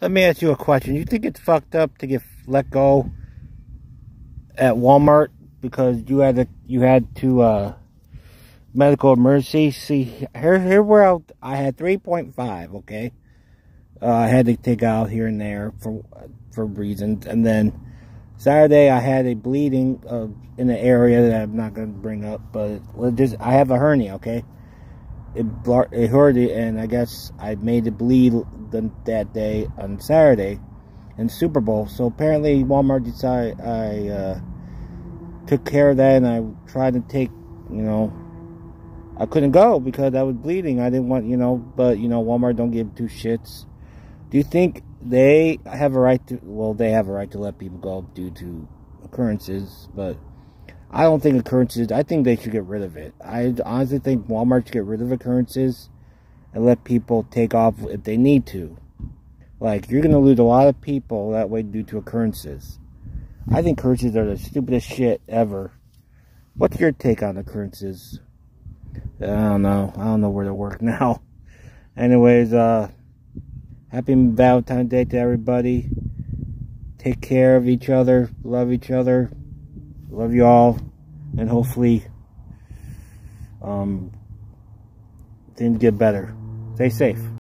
Let me ask you a question. You think it's fucked up to get let go at Walmart because you had to you had to uh, medical emergency? See, here here where I, I had three point five. Okay, uh, I had to take out here and there for for reasons, and then Saturday I had a bleeding uh, in an area that I'm not going to bring up, but just I have a hernia. Okay it, it hurt it, and I guess I made it bleed the, that day on Saturday in Super Bowl. So apparently Walmart decided I uh, took care of that, and I tried to take, you know, I couldn't go because I was bleeding. I didn't want, you know, but you know, Walmart don't give two shits. Do you think they have a right to? Well, they have a right to let people go due to occurrences, but I don't think occurrences, I think they should get rid of it. I honestly think Walmart should get rid of occurrences and let people take off if they need to. Like, you're going to lose a lot of people that way due to occurrences. I think occurrences are the stupidest shit ever. What's your take on occurrences? I don't know. I don't know where to work now. Anyways, uh, happy Valentine's Day to everybody. Take care of each other. Love each other. Love you all. And hopefully, um, things get better. Stay safe.